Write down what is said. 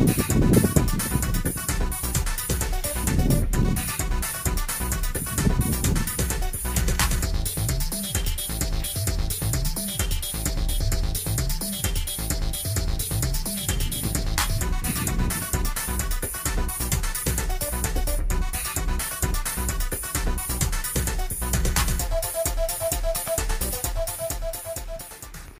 you